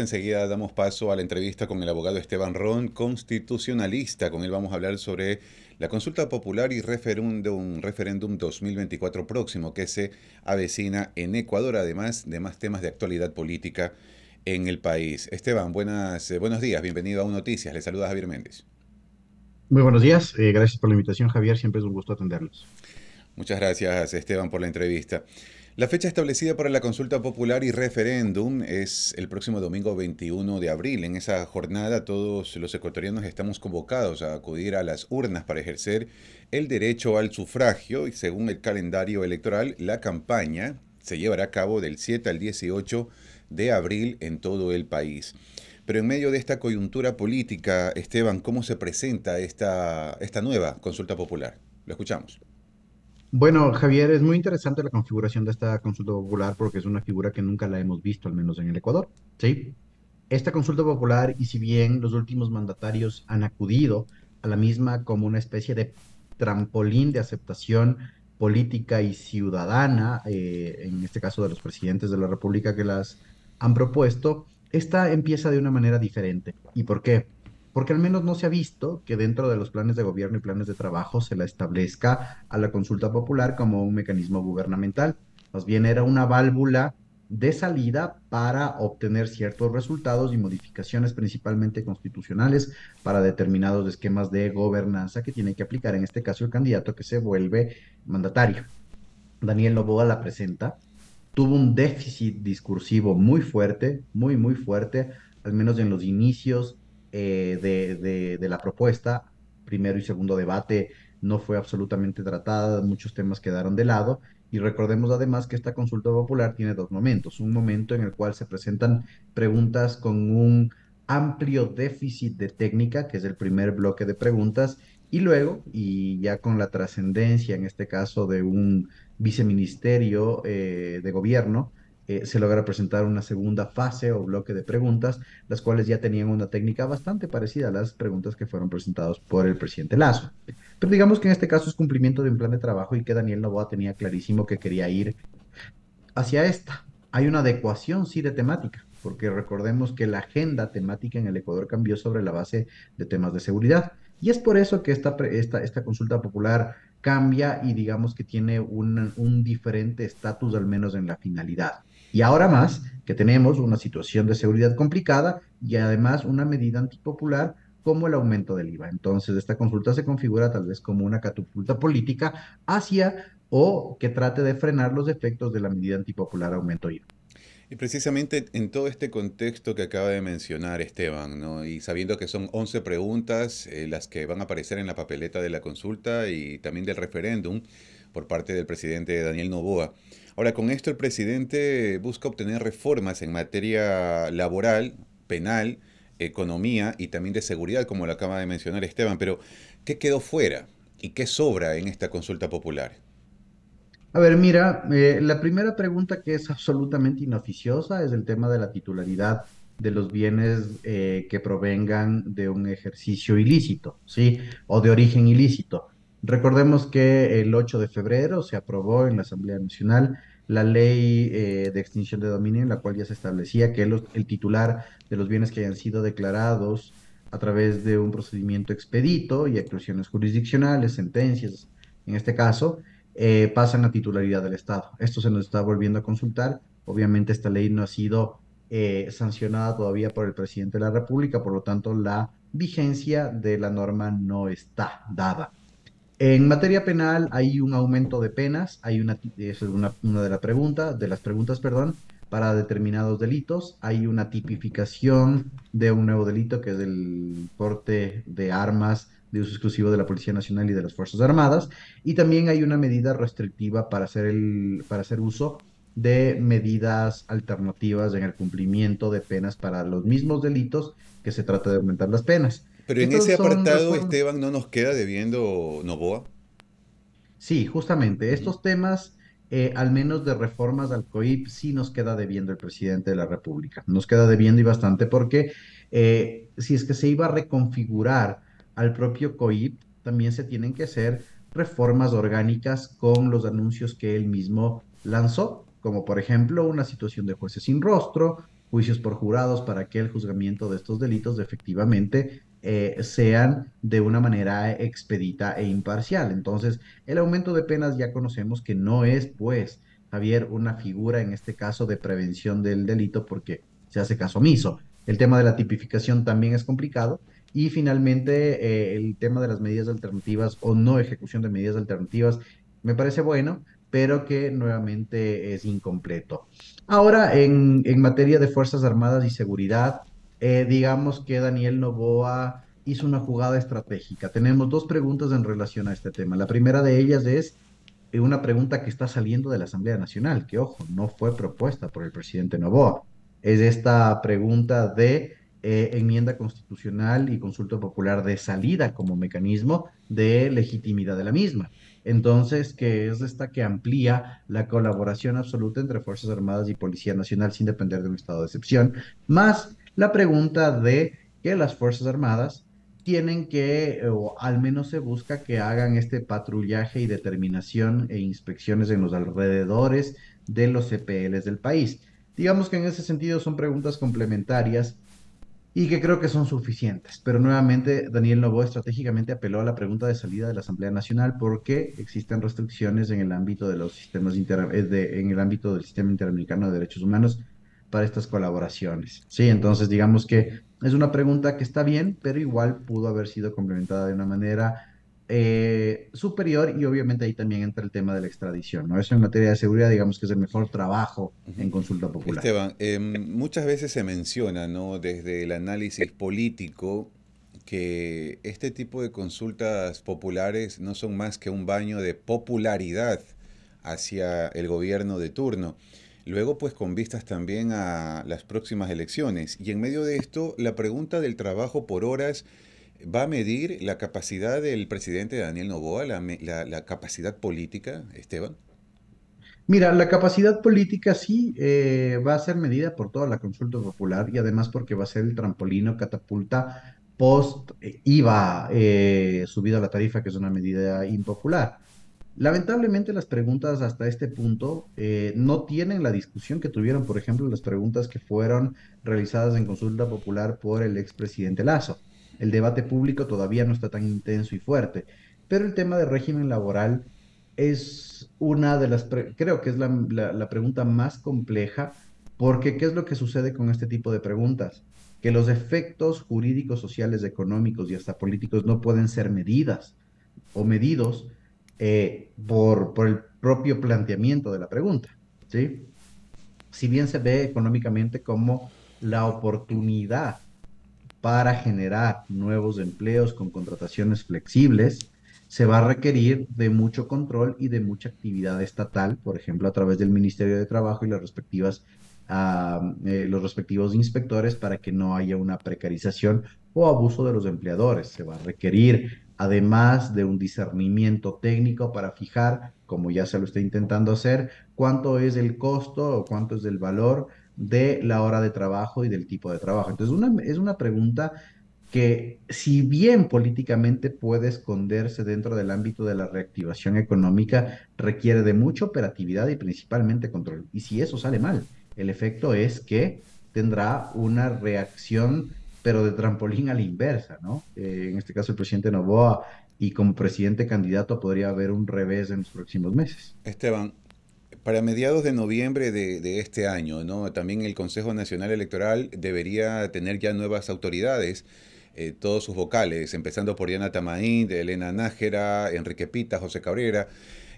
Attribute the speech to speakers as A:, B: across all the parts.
A: Enseguida damos paso a la entrevista con el abogado Esteban Ron, constitucionalista. Con él vamos a hablar sobre la consulta popular y referéndum, referéndum 2024 próximo que se avecina en Ecuador, además de más temas de actualidad política en el país. Esteban, buenas, eh, buenos días, bienvenido a Un Noticias. Le saluda Javier Méndez.
B: Muy buenos días, eh, gracias por la invitación, Javier. Siempre es un gusto atenderlos.
A: Muchas gracias, Esteban, por la entrevista. La fecha establecida para la consulta popular y referéndum es el próximo domingo 21 de abril. En esa jornada todos los ecuatorianos estamos convocados a acudir a las urnas para ejercer el derecho al sufragio y según el calendario electoral la campaña se llevará a cabo del 7 al 18 de abril en todo el país. Pero en medio de esta coyuntura política, Esteban, ¿cómo se presenta esta, esta nueva consulta popular? Lo escuchamos.
B: Bueno, Javier, es muy interesante la configuración de esta consulta popular porque es una figura que nunca la hemos visto, al menos en el Ecuador. ¿sí? Esta consulta popular, y si bien los últimos mandatarios han acudido a la misma como una especie de trampolín de aceptación política y ciudadana, eh, en este caso de los presidentes de la República que las han propuesto, esta empieza de una manera diferente. ¿Y por qué? Porque al menos no se ha visto que dentro de los planes de gobierno y planes de trabajo se la establezca a la consulta popular como un mecanismo gubernamental. Más bien era una válvula de salida para obtener ciertos resultados y modificaciones principalmente constitucionales para determinados esquemas de gobernanza que tiene que aplicar en este caso el candidato que se vuelve mandatario. Daniel Novoa la presenta, tuvo un déficit discursivo muy fuerte, muy, muy fuerte, al menos en los inicios eh, de, la propuesta, primero y segundo debate, no fue absolutamente tratada, muchos temas quedaron de lado. Y recordemos además que esta consulta popular tiene dos momentos. Un momento en el cual se presentan preguntas con un amplio déficit de técnica, que es el primer bloque de preguntas, y luego, y ya con la trascendencia, en este caso, de un viceministerio eh, de gobierno, eh, se logra presentar una segunda fase o bloque de preguntas, las cuales ya tenían una técnica bastante parecida a las preguntas que fueron presentadas por el presidente Lazo. Pero digamos que en este caso es cumplimiento de un plan de trabajo y que Daniel Novoa tenía clarísimo que quería ir hacia esta. Hay una adecuación, sí, de temática, porque recordemos que la agenda temática en el Ecuador cambió sobre la base de temas de seguridad. Y es por eso que esta, esta, esta consulta popular cambia y digamos que tiene un, un diferente estatus, al menos en la finalidad. Y ahora más que tenemos una situación de seguridad complicada y además una medida antipopular como el aumento del IVA. Entonces, esta consulta se configura tal vez como una catapulta política hacia o que trate de frenar los efectos de la medida antipopular aumento IVA.
A: Y precisamente en todo este contexto que acaba de mencionar Esteban, ¿no? y sabiendo que son 11 preguntas eh, las que van a aparecer en la papeleta de la consulta y también del referéndum por parte del presidente Daniel Novoa, Ahora, con esto el presidente busca obtener reformas en materia laboral, penal, economía y también de seguridad, como lo acaba de mencionar Esteban, pero ¿qué quedó fuera y qué sobra en esta consulta popular?
B: A ver, mira, eh, la primera pregunta que es absolutamente inoficiosa es el tema de la titularidad de los bienes eh, que provengan de un ejercicio ilícito, ¿sí? O de origen ilícito. Recordemos que el 8 de febrero se aprobó en la Asamblea Nacional la ley eh, de extinción de dominio, en la cual ya se establecía que el titular de los bienes que hayan sido declarados a través de un procedimiento expedito y actuaciones jurisdiccionales, sentencias, en este caso, eh, pasan a titularidad del Estado. Esto se nos está volviendo a consultar. Obviamente esta ley no ha sido eh, sancionada todavía por el presidente de la República, por lo tanto la vigencia de la norma no está dada. En materia penal hay un aumento de penas, hay una, es una, de, la pregunta, de las preguntas, perdón, para determinados delitos. Hay una tipificación de un nuevo delito que es el porte de armas de uso exclusivo de la Policía Nacional y de las Fuerzas Armadas. Y también hay una medida restrictiva para hacer, el, para hacer uso de medidas alternativas en el cumplimiento de penas para los mismos delitos que se trata de aumentar las penas.
A: Pero en ese apartado, Esteban, ¿no nos queda debiendo Novoa?
B: Sí, justamente. Estos temas, eh, al menos de reformas al COIP, sí nos queda debiendo el presidente de la República. Nos queda debiendo y bastante porque eh, si es que se iba a reconfigurar al propio COIP, también se tienen que hacer reformas orgánicas con los anuncios que él mismo lanzó, como por ejemplo una situación de jueces sin rostro, juicios por jurados para que el juzgamiento de estos delitos efectivamente eh, sean de una manera expedita e imparcial. Entonces, el aumento de penas ya conocemos que no es, pues, Javier, una figura en este caso de prevención del delito porque se hace caso omiso. El tema de la tipificación también es complicado. Y finalmente, eh, el tema de las medidas alternativas o no ejecución de medidas alternativas me parece bueno, pero que nuevamente es incompleto. Ahora, en, en materia de Fuerzas Armadas y Seguridad, eh, digamos que Daniel Novoa hizo una jugada estratégica. Tenemos dos preguntas en relación a este tema. La primera de ellas es eh, una pregunta que está saliendo de la Asamblea Nacional, que ojo, no fue propuesta por el presidente Novoa. Es esta pregunta de eh, enmienda constitucional y consulta popular de salida como mecanismo de legitimidad de la misma. Entonces, que es esta que amplía la colaboración absoluta entre Fuerzas Armadas y Policía Nacional sin depender de un estado de excepción, más la pregunta de que las Fuerzas Armadas tienen que, o al menos se busca que hagan este patrullaje y determinación e inspecciones en los alrededores de los CPLs del país. Digamos que en ese sentido son preguntas complementarias y que creo que son suficientes. Pero nuevamente Daniel Novoa estratégicamente apeló a la pregunta de salida de la Asamblea Nacional porque existen restricciones en el ámbito de los sistemas eh, en el ámbito del sistema interamericano de derechos humanos para estas colaboraciones. Sí, entonces digamos que es una pregunta que está bien, pero igual pudo haber sido complementada de una manera eh, superior y obviamente ahí también entra el tema de la extradición, ¿no? Eso en materia de seguridad digamos que es el mejor trabajo en consulta popular.
A: Esteban, em, muchas veces se menciona, ¿no? Desde el análisis político que este tipo de consultas populares no son más que un baño de popularidad hacia el gobierno de turno. Luego, pues con vistas también a las próximas elecciones. Y en medio de esto, la pregunta del trabajo por horas va a medir la capacidad del presidente Daniel Novoa, la, capacidad política, Esteban.
B: Mira, la capacidad política sí eh, va a ser medida por toda la consulta popular y además porque va a ser el trampolino catapulta post eh, IVA eh, subido a la tarifa, que es una medida impopular. Lamentablemente las preguntas hasta este punto eh, no tienen la discusión que tuvieron, por ejemplo, las preguntas que fueron realizadas en consulta popular por el expresidente Lazo. El debate público todavía no está tan intenso y fuerte, pero el tema de régimen laboral es una de las, creo que es la, la pregunta más compleja, porque ¿qué es lo que sucede con este tipo de preguntas? Que los efectos jurídicos, sociales, económicos y hasta políticos no pueden ser medidas o medidos eh, por, el propio planteamiento de la pregunta. ¿sí? Si bien se ve económicamente como la oportunidad para generar nuevos empleos con contrataciones flexibles, se va a requerir de mucho control y de mucha actividad estatal, por ejemplo, a través del Ministerio de Trabajo y ah, eh, los respectivos inspectores para que no haya una precarización o abuso de los empleadores. Se va a requerir además de un discernimiento técnico para fijar, como ya se lo está intentando hacer, cuánto es el costo o cuánto es el valor de la hora de trabajo y del tipo de trabajo. Entonces, una, es una pregunta que si bien políticamente puede esconderse dentro del ámbito de la reactivación económica, requiere de mucha operatividad y principalmente control. Y si eso sale mal, el efecto es que tendrá una reacción pero de trampolín a la inversa, ¿no? Eh, en este caso el presidente Novoa y como presidente candidato podría haber un revés en los próximos meses.
A: Esteban, para mediados de noviembre de, este año, ¿no? También el Consejo Nacional Electoral debería tener ya nuevas autoridades, eh, todos sus vocales, empezando por Diana Tamaín, de Elena Nájera, Enrique Pita, José Cabrera.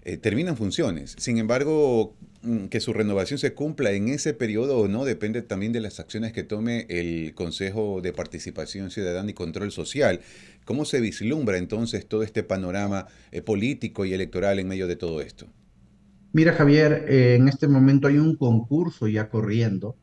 A: Eh, terminan funciones. Sin embargo, mm, que su renovación se cumpla en ese periodo o no depende también de las acciones que tome el Consejo de Participación Ciudadana y Control Social. ¿Cómo se vislumbra entonces todo este panorama eh, político y electoral en medio de todo esto?
B: Mira, Javier, eh, en este momento hay un concurso ya corriendo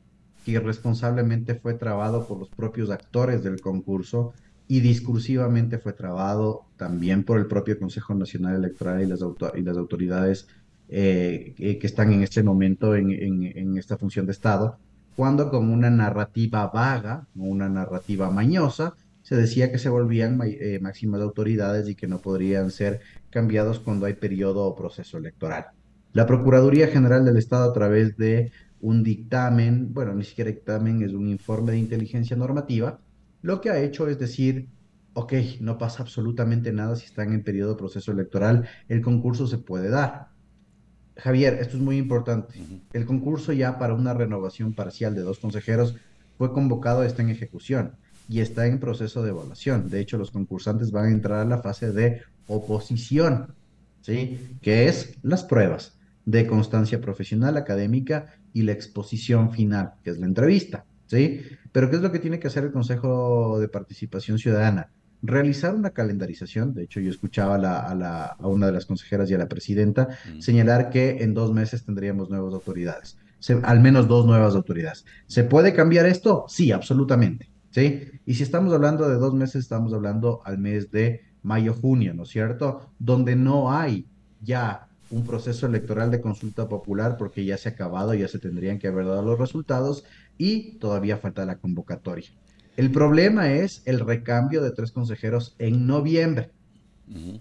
B: que irresponsablemente fue trabado por los propios actores del concurso y discursivamente fue trabado también por el propio Consejo Nacional Electoral y las, autoridades eh, que están en este momento en, en, esta función de Estado, cuando con una narrativa vaga, una narrativa mañosa, se decía que se volvían eh, máximas autoridades y que no podrían ser cambiados cuando hay periodo o proceso electoral. La Procuraduría General del Estado, a través de un dictamen, bueno, ni siquiera dictamen, es un informe de inteligencia normativa, lo que ha hecho es decir, ok, no pasa absolutamente nada si están en periodo de proceso electoral, el concurso se puede dar. Javier, esto es muy importante. El concurso ya para una renovación parcial de dos consejeros fue convocado, está en ejecución y está en proceso de evaluación. De hecho, los concursantes van a entrar a la fase de oposición, ¿sí? Que es las pruebas de constancia profesional, académica y la exposición final, que es la entrevista, ¿sí? Pero ¿qué es lo que tiene que hacer el Consejo de Participación Ciudadana? Realizar una calendarización, de hecho yo escuchaba a, una de las consejeras y a la presidenta señalar que en dos meses tendríamos nuevas autoridades, al menos dos nuevas autoridades. ¿Se puede cambiar esto? Sí, absolutamente, ¿sí? Y si estamos hablando de dos meses, estamos hablando al mes de mayo-junio, ¿no es cierto? Donde no hay ya un proceso electoral de consulta popular porque ya se ha acabado, ya se tendrían que haber dado los resultados y todavía falta la convocatoria. El problema es el recambio de tres consejeros en noviembre,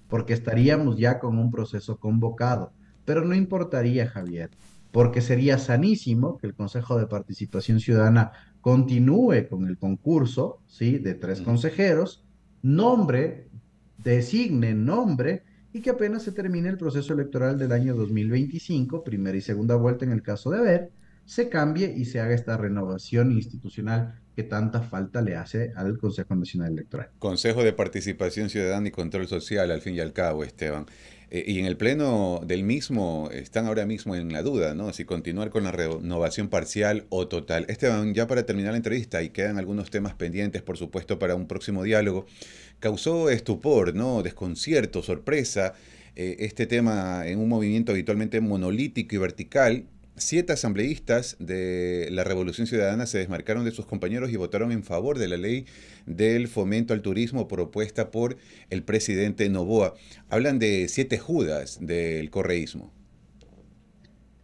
B: porque estaríamos ya con un proceso convocado. Pero no importaría, Javier, porque sería sanísimo que el Consejo de Participación Ciudadana continúe con el concurso, ¿sí? De tres consejeros, nombre, designe nombre y que apenas se termine el proceso electoral del año 2025, primera y segunda vuelta en el caso de haber, se cambie y se haga esta renovación institucional que tanta falta le hace al Consejo Nacional Electoral.
A: Consejo de Participación Ciudadana y Control Social, al fin y al cabo, Esteban. Eh, y en el pleno del mismo están ahora mismo en la duda, ¿no? Si continuar con la renovación parcial o total. Esteban, ya para terminar la entrevista, y quedan algunos temas pendientes, por supuesto, para un próximo diálogo, causó estupor, ¿no? Desconcierto, sorpresa, eh, este tema en un movimiento habitualmente monolítico y vertical, Siete asambleístas de la Revolución Ciudadana se desmarcaron de sus compañeros y votaron en favor de la ley del fomento al turismo propuesta por el presidente Novoa. Hablan de siete judas del correísmo.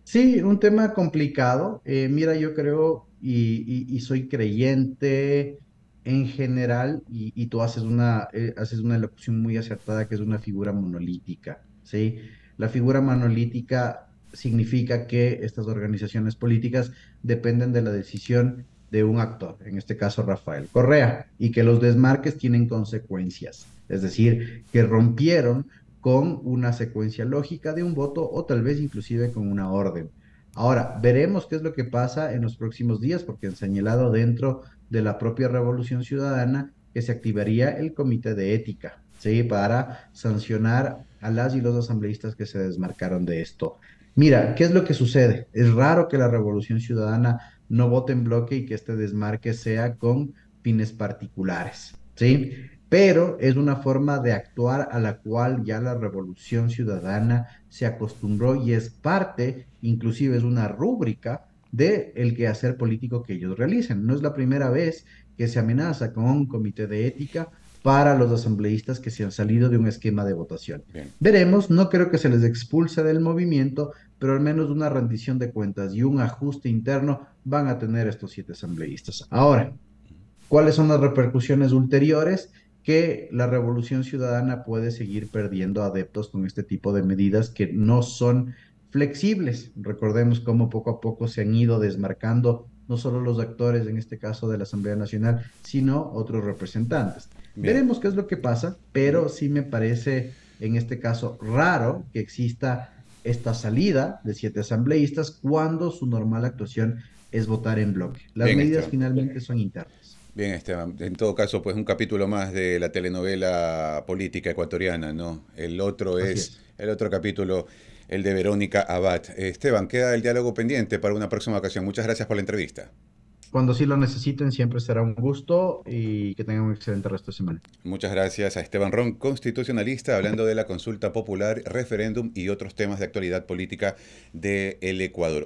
B: Sí, un tema complicado. Eh, mira, yo creo y, soy creyente en general y, tú haces una, eh, haces una muy acertada que es una figura monolítica. ¿sí? La figura monolítica significa que estas organizaciones políticas dependen de la decisión de un actor, en este caso Rafael Correa, y que los desmarques tienen consecuencias, es decir, que rompieron con una secuencia lógica de un voto o tal vez inclusive con una orden. Ahora, veremos qué es lo que pasa en los próximos días, porque han señalado dentro de la propia Revolución Ciudadana que se activaría el Comité de Ética, ¿sí? Para sancionar a las y los asambleístas que se desmarcaron de esto. Mira, ¿qué es lo que sucede? Es raro que la Revolución Ciudadana no vote en bloque y que este desmarque sea con fines particulares, ¿sí? Pero es una forma de actuar a la cual ya la Revolución Ciudadana se acostumbró y es parte, inclusive es una rúbrica de el quehacer político que ellos realicen. No es la primera vez que se amenaza con un comité de ética para los asambleístas que se han salido de un esquema de votación. Veremos, no creo que se les expulse del movimiento, pero al menos una rendición de cuentas y un ajuste interno van a tener estos siete asambleístas. Ahora, ¿cuáles son las repercusiones ulteriores? Que la revolución ciudadana puede seguir perdiendo adeptos con este tipo de medidas que no son flexibles. Recordemos cómo poco a poco se han ido desmarcando no solo los actores, en este caso de la Asamblea Nacional, sino otros representantes. Veremos qué es lo que pasa, pero sí me parece en este caso raro que exista esta salida de siete asambleístas cuando su normal actuación es votar en bloque. Las medidas finalmente son internas.
A: Bien, Esteban. En todo caso, pues un capítulo más de la telenovela política ecuatoriana, ¿no? El otro es, el otro capítulo, el de Verónica Abad. Esteban, queda el diálogo pendiente para una próxima ocasión. Muchas gracias por la entrevista.
B: Cuando sí lo necesiten, siempre será un gusto y que tengan un excelente resto de semana.
A: Muchas gracias a Esteban Ron, constitucionalista, hablando de la consulta popular, referéndum y otros temas de actualidad política del Ecuador.